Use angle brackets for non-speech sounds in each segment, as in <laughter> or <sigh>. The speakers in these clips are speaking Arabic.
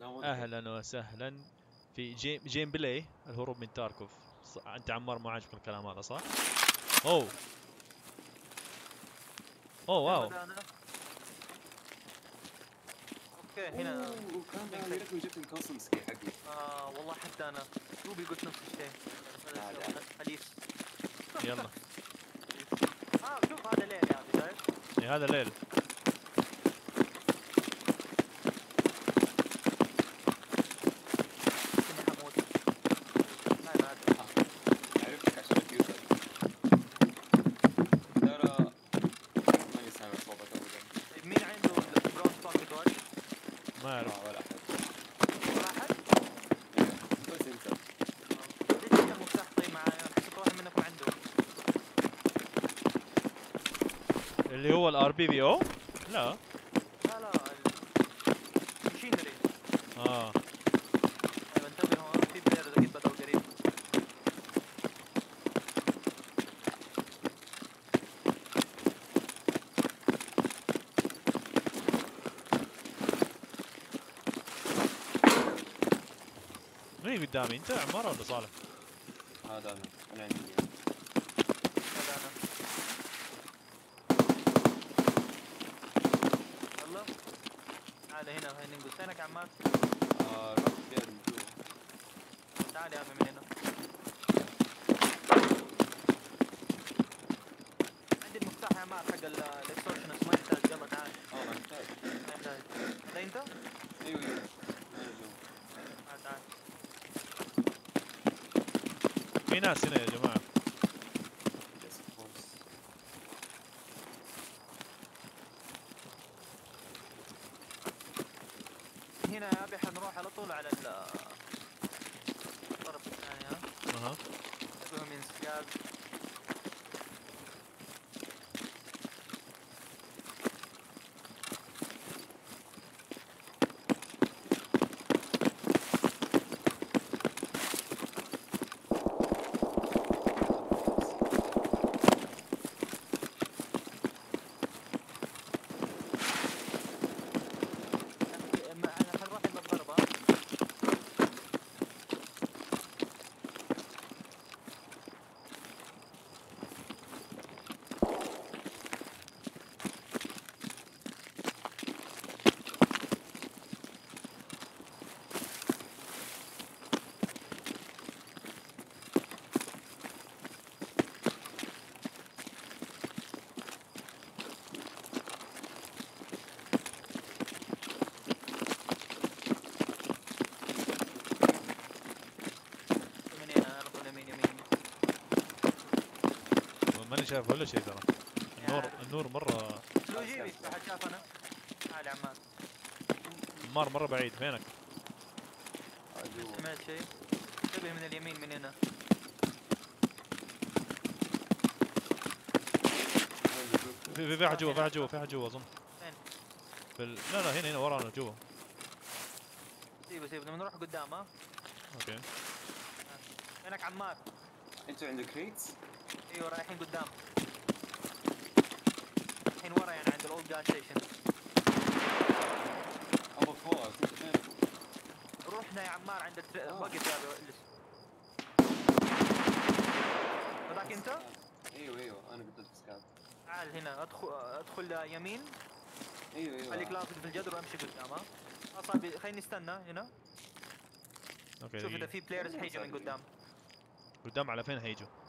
والله. أهلا وسهلا. في game gameplay الهروب من تاركوف. أنت عمار ما عاجبك الكلام هذا صح؟ أوه. أوه wow. okay هنا أوه، كان بالي لك جبت ال customs key حقي. آه والله حتى أنا. دوبي قلت نفس الشيء. حديث يلا. <laughs> آه شوف هذا ليل يا شايف؟ يعني هذا الليل اني حموت هاي ما أدري. عرفتك عشان الكيوتر ترى ماني سامع صوتك ابدا طيب مين عنده ال bronze pocket watch؟ ما اعرف ما ولا احد واحد؟ بس انت ليش انت المفتاح طيب معايا؟ حسيت واحد منكم عنده بي في أو لا لا لا ال machinery آه انتبه هون في players أكيد بدأوا قريب مين قدامي انت عمار ولا صالح؟ هذا أنا أنا عندي إياه. هذا أنا يلا تعال هنا نقول فينك عمار. آه رحت فيها من جوا تعال يا عمي من هنا. عندي المفتاح يا عمار حق الاكسورشنس ما يحتاج يلا تعال آه ما يحتاج ما يحتاج هذا انت؟ أيوه أيوه. في ناس هنا يا جماعة Yes, of course. هنا يا ابي حنروح على طول على ال- الطرف الثاني ها أها نبيهم من سكاب ما- حنروح إلى الضربة من هنا على طول يمين يمين ماني شايف ولا شيء ترى النور. النور مرة لو جيبي في حد شافنا تعال يا عمان عمار مرة بعيد فينك؟ سمعت شيء انتبه من اليمين من هنا؟ في في في واحد جوا في واحد جوا في واحد جوا أظن فين؟ في ال... لا لا هنا هنا ورانا جوا سيبه سيبه لما نروح قدام ها okay هناك عمار أنتوا عندك crates؟ أيوه رايحين قدام الحين ورا يعني عند ال old gas station؟ روحنا يا عمار عند التر... آه. اجلس هذاك أنت؟ أيوه أيوه أنا قلت لك scav تعال هنا أدخل أدخل يمين أيوه أيوه خليك لاصق في الجدر وأمشي قدام ها آه، صاحبي خليني نستنى هنا okay شوف إذا. في players حيجوا من قدام قدام على فين حيجوا؟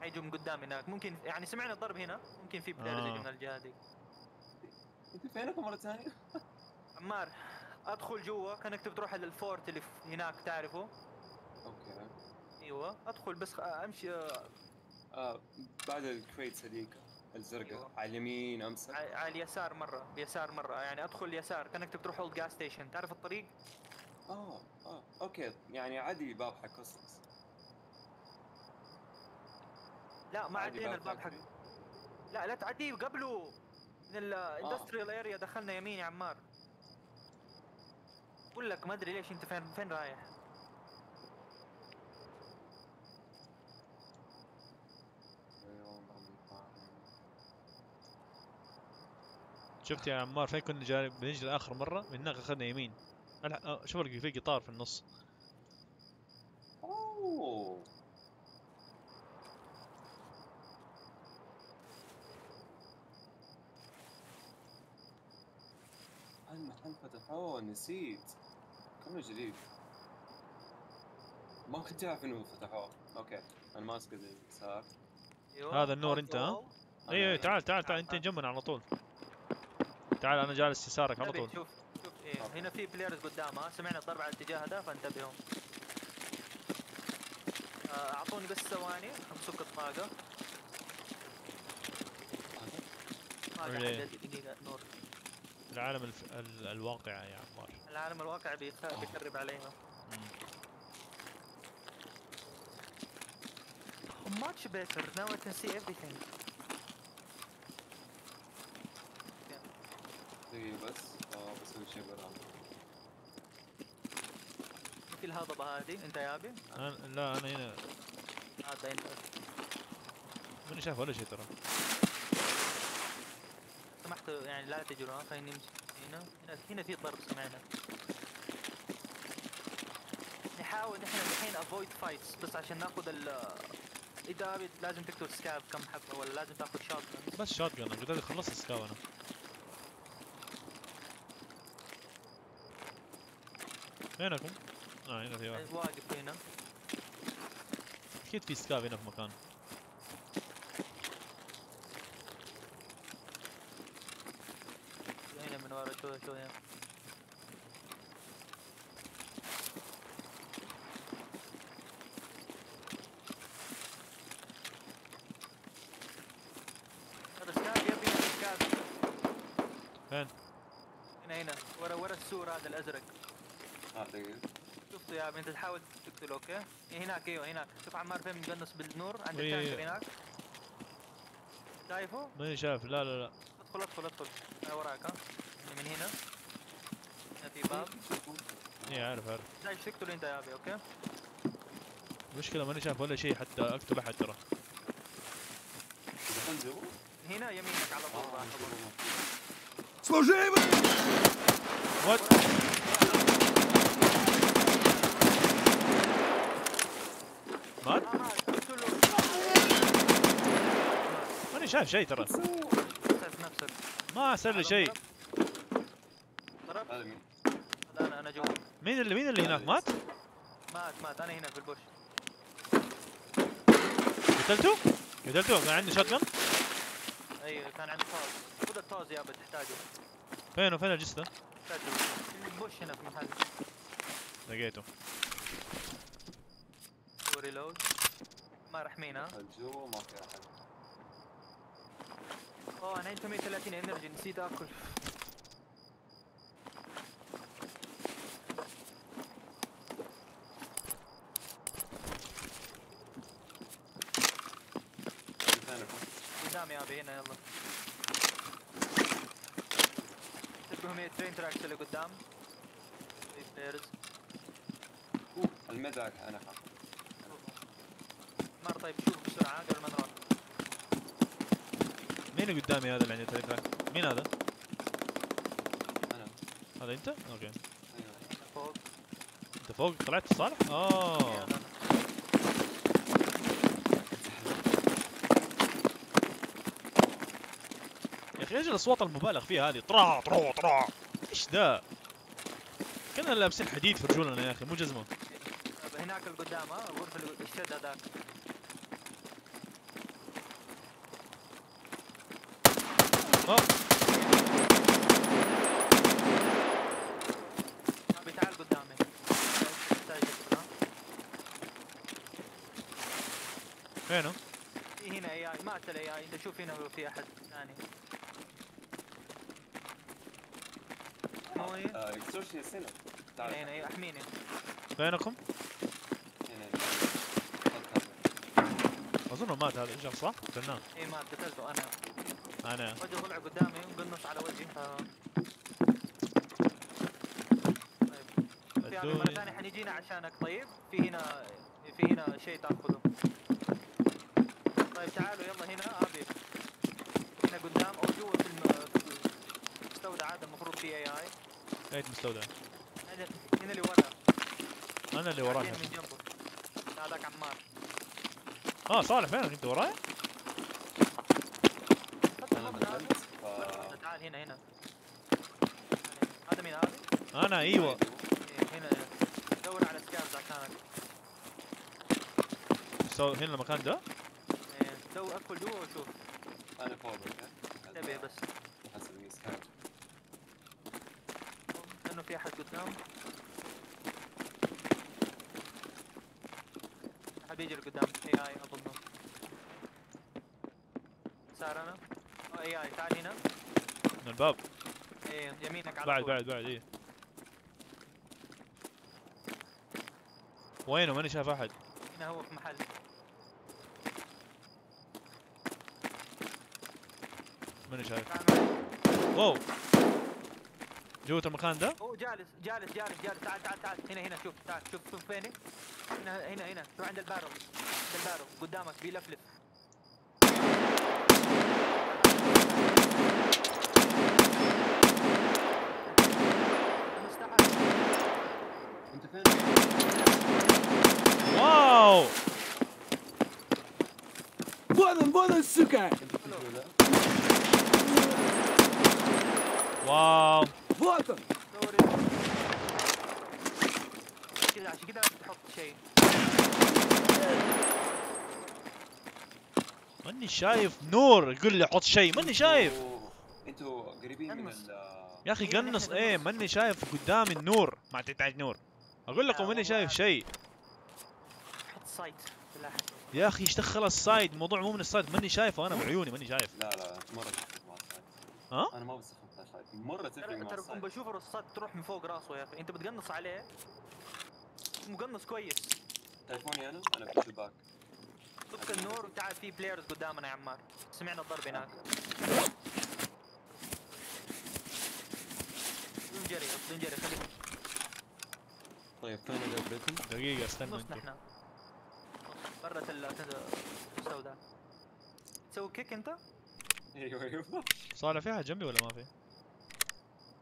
حيجوا من قدام هناك. ممكن يعني سمعنا الضرب هنا. ممكن في players آه. يجوا من الجهة دي أنت فينكم مرة ثانية؟ عمار أدخل جوا. كأنك تبي تروح لل fort اللي هناك تعرفه؟ okay. أيوه. أدخل بس أمشي. آه، آه بعد ال crates هذيك الزرقاء. أيوة. على اليمين أمسك. على اليسار مرة. اليسار مرة. يعني أدخل يسار. كأنك تبي تروح old gas station تعرف الطريق؟ آه آه okay. يعني عادي باب حق customs لا ما عدينا الباب حق. لا لا تعديه قبله من ال industrial area دخلنا يمين يا عمار. بقول لك ما أدري ليش أنت فين فين رايح. شفت يا عمار فين كنا جاي بنجي لآخر مرة؟ من هناك أخذنا يمين. آه، شوف لك في قطار في النص اوه المحل فتحوه نسيت كله جديد. ما كنت اعرف إنه فتحوه أوكي. أنا ماسك اليسار هذا النور أنت، ها؟ اي اي أنا- تعال تعال تعال أنت. جنبنا على طول. تعال أنا جالس يسارك على طول. شوف شوف إيه. okay. هنا في players قدام ها؟ سمعنا الضرب على الاتجاه هذا فانتبهوا. آه، أعطوني بس ثواني. امسك الطاقة. طاقة إيه. حقتي دقيقة نور. العالم الف... ال... الواقع يا عمار. العالم الواقع بيخ- بيخرب علينا. much better. Now I can see everything. دقيقة بس. آه بسوي شيء برا في الهضبة هذه. أنت يابي أنا... لا أنا هنا. هذا أنت. ماني شايف ولا شيء ترى. سمحت يعني لا تجروا خلينا نمشي هنا؟ هنا هنا في ضرب سمعنا. نحاول نحن الحين avoid fights بس عشان ناخذ ال إذا لازم تقتل scav كم حبه ولا لازم تاخذ shot بس shotgun لك خلصت scav أنا. وينكم؟ آه هنا في واحد. واقف هنا. أكيد في scav هنا في مكان هنا من شوية. شوية هذا scav يبي scav فين؟ هنا هنا. ورا ورا السور هذا الأزرق. شفته يا ابني أنت تحاول تقتله أوكي؟ إيه هناك أيوه هناك. شوف عمار فين مقنص بالنور؟ عند إيه. ال tanker هناك؟ شايفه؟ ماني شايف. لا لا لا. ادخل ادخل ادخل. أنا وراك ها؟ من هنا. هنا في باب. اي عارف عارف. لا تقتله انت يا أبي أوكي؟ المشكلة ماني شايف ولا شيء حتى اقتل أحد ترى؟ هنا يمينك على طول. راح وات مات؟ ماني شايف شيء ترى. ما صار لي شيء ضرب هذا مين؟ هذا أنا أنا جوا مين اللي مين اللي هناك؟ مات؟ مات مات. أنا هنا في ال bush قتلته؟ قتلته؟ كان عندي shotgun؟ أيوه كان عندي TOZ خذ ال TOZ يا ابي تحتاجه. فين وفين الجثة؟ تحتاجه. في ال bush هنا في محل. لقيته. وريلود. ما رحمين ها؟ دخلت جوا ما في أحد. أوه أنا عندي 130 إنرجي نسيت آكل. هنا يلا. تلقهم هي ترين تراكس اللي قدام. بلايرز المدعك أنا حق مر طيب شوف بسرعة قبل ما نروح. مين اللي قدامي هذا اللي عنده تريد تراك؟ مين هذا؟ أنا. هذا أنت؟ أوكي. أيوه. فوق. أنت فوق؟ طلعت صالح؟ آه هذا أنا. يا أخي إيش الأصوات المبالغ فيها هذه؟ طرا طرا طرا. إيش ذا؟ كنا لابسين حديد في رجولنا يا أخي مو جزمة. هناك القدام ها اللي الشد هذاك ابي تعال قدامي؟ في هنا اي اي مات الاي اي انت شوف هنا لو في أحد ثاني. تعال. هنا هنا أيوة، احميني؟ هنا كذا. اظنه مات هذا إيش صح؟ قتلناه اي مات. قتلته أنا. أنا. وجهه طلع قدامي وقنص على وجهي. ف طيب. في مرة ثانية حنجينا عشانك. طيب. في هنا في هنا شيء تأخذه. طيب تعالوا يلا هنا. آبي. هنا قدام. أو جوا في الم- في المستودع هذا المفروض فيه اي اي ايت مستودع. يعني واحد هنا اللي ورا أنا اللي وراك هنا من جنبه. هذاك عمار. آه صالح فينك أنت وراي؟ تعال هنا هنا. هذا مين هذا؟ أنا إيوه. إيه، هنا. دور على scavs عشانك so هنا المكان ده؟ إيه، دور ادخل جوا وشوف أنا فوق انتبه بس. في احد قدام. أحد يجري قدام اي اي اظنه صار أنا. اي اي تعال هنا. من الباب. إيه يمينك على بعد. بعد بعد إيه. وينه؟ ماني شايف أحد. هنا هو في محل. ماني شايف. wow. جوة المكان ده؟ هو جالس جالس جالس جالس. تعال تعال تعال. هنا هنا شوف تعال. شوف شوف فيني. هنا هنا هنا. شوف عند البارو. عند البارو. قدامك بيلفلف. واو! بونا بونا السكر واو. ماني شايف نور يقول لي حط شيء ماني شايف. أنتوا قريبين من يا أخي قنص إيه ماني شايف قدامي النور. ما تحتاج نور. أقول لكم ماني شايف شيء. حط sight يا أخي إيش دخل ال sight الموضوع مو من ال sight ماني شايفه أنا بعيوني ماني شايف. لا لا مرة ها؟ أنا ما بستخدم مرة تفرق ترى مع ترى بشوف الرصاصات تروح من فوق راسه يا أخي. أنت بتقنص عليه؟ مقنص كويس. تعرفوني أنا؟ أنا في الشباك طفت النور وتعال في players قدامنا يا عمار. سمعنا الضرب هناك. بدون جري بدون جري. خليك طيب فين الابريتنج؟ دقيقة استنى نص نحن. برة ال- السوداء تسوي كيك أنت؟ أيوه أيوه. صالح في احد جنبي ولا ما في؟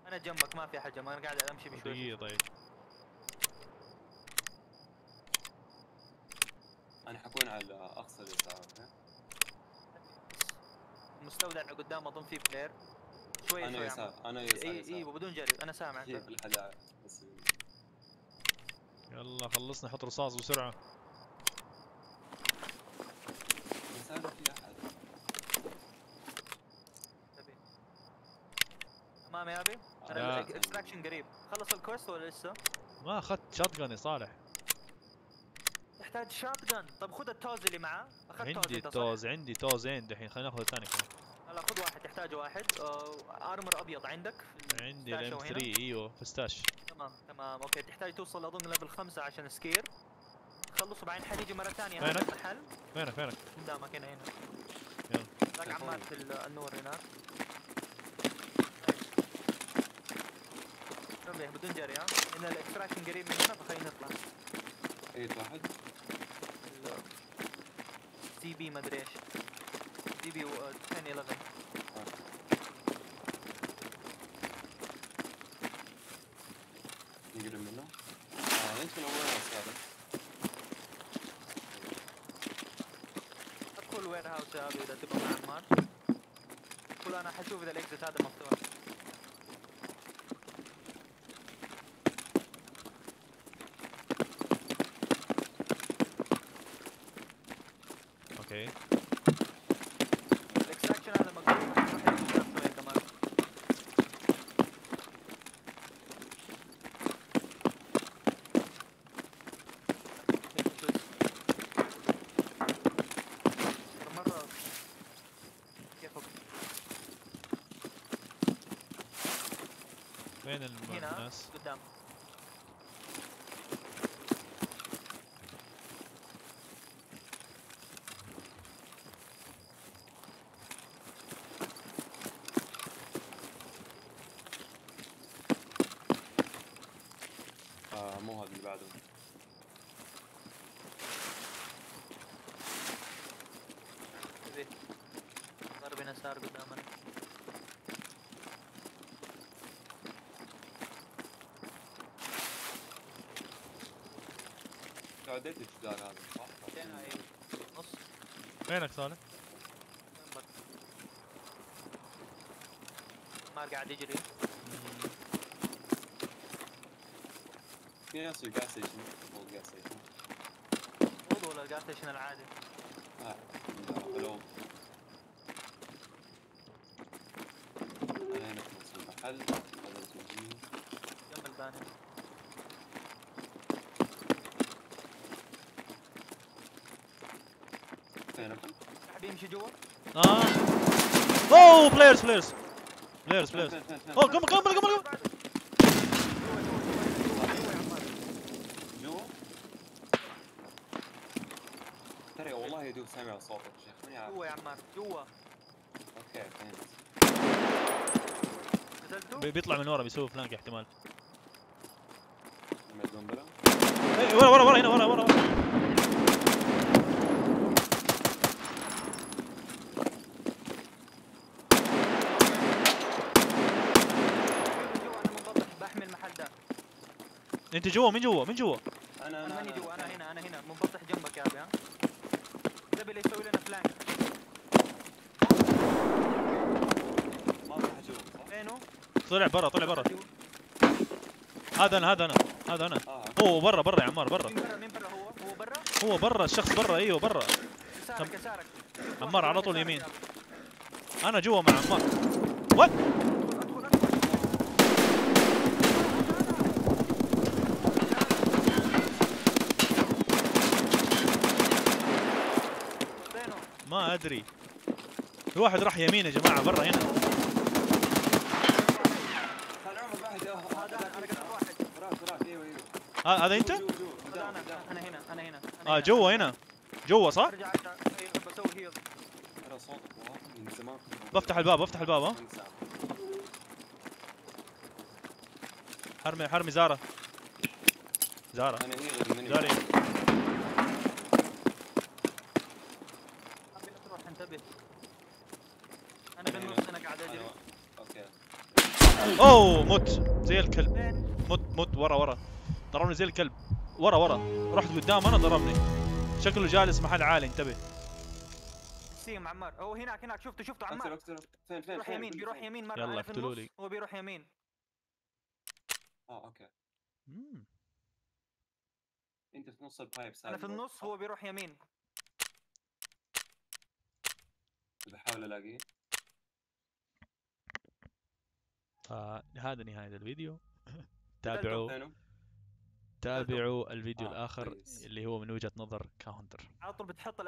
أنا جنبك ما في حاجة ما أنا قاعد أمشي بشوي. دقيقة طيب. أنا حكون على أقصى اليسار أوكي؟ المستودع اللي قدام أظن فيه player شوي أنا يسار أنا يسار إي إي بدون جري. أنا سامع بس يلا خلصنا حط رصاص بسرعة. يسار ما في أحد. تبي امامي أبي. لا. أنا extraction قريب. خلص ال quest ولا لسه؟ ما أخذت shotgun يا صالح. تحتاج shotgun طب خذ ال TOZ اللي معاه. اخذت عندي أنت صح؟ TOZ عندي توزين دحين. خلينا ناخذ الثاني كمان. لا خذ واحد تحتاج واحد. ارمر أبيض عندك عندي الام وهنا؟ 3 إيوه فستاش. تمام تمام. أوكي تحتاج توصل اظن ليفل خمسة عشان سكير. خلص وبعدين حنيجي مرة ثانية. هذا وينك؟ المحل فينك فينك. قدامك هنا هنا. يلا. ذاك عمار في ال- النور هناك. انتبه بدون جري ها هنا الإكستراكشن قريب مننا فخلينا نطلع. أي واحد. CP مدري إيش. CP 10 11 يقرب منه. آه أنت من اول هذا ادخل warehouse هذا إذا تبغى مع عمار قول أنا حشوف إذا ال exit هذا مفتوح okay ال extraction هذا مقفول راح يفتح شوية كمان مرة كيفك فين الناس؟ قدام آه مو هذا اللي بعده. تبي ضرب هنا صار قدامنا الجدار هذا صح؟ نص وينك صالح؟ عمار قاعد يجري في ناس في ال gas station مو ال gas station ولا station العادي حلو أنا هنا في نص المحل هذا جنب الباني فينكم؟ جوا. آه. أوه players players players players أوه قبل قبل قبل جوا؟ ترى والله يدوب سامع صوتك. يا شيخ جوا يا عمار جوا. okay فهمت. بيطلع من ورا بيسوي flank احتمال. إيه، ورا ورا ورا هنا ورا ورا ورا. جوا أنا منبطح بحمي المحل ده انت جوا مين جوا مين جوا. أنا أنا ماني جوا أنا هنا أنا هنا. منبطح جنبك يا أبي ها. دبل يسوي لنا فلانك ما راح؟ فينه؟ طلع برا طلع برا. هذا أنا هذا أنا هذا أنا. آه. هو برا برا يا عمار برا. مين برا هو؟ هو برا؟ هو برا الشخص برا إيوه برا. يسارك يسارك عمار على طول يمين. أنا جوا مع عمار. وات ادخل ادخل فينه؟ ما أدري. في واحد راح يمين يا جماعة برا هنا. هذا أنت؟ أنا هنا أنا هنا آه. جوا هنا. جوا صح؟ بفتح الباب بفتح الباب ها. حرمي حرمي هي مني زاري ابي تروح انتبه أنا بالنص أنا قاعد اجري أنا- أوكي. أوه مت. زي الكلب؟ مت مت. ورا ورا. ضربني زي الكلب. ورا ورا. رحت قدام أنا ضربني. شكله جالس محل عالي انتبه. same عمار هو هناك هناك. شفته شفته عمار. اقتل فين فين بيروح يمين؟ بيروح يمين مرة. يلا اقتلوا لي. هو بيروح يمين. آه okay. مم. أنت في نص ال pipe أنا في النص هو بيروح يمين. بحاول ألاقيه. فهذا نهاية الفيديو <laughs> تابعوا؟ تابعوا الفيديو آه، الآخر. اللي هو من وجهة نظر كاونتر على طول بتحط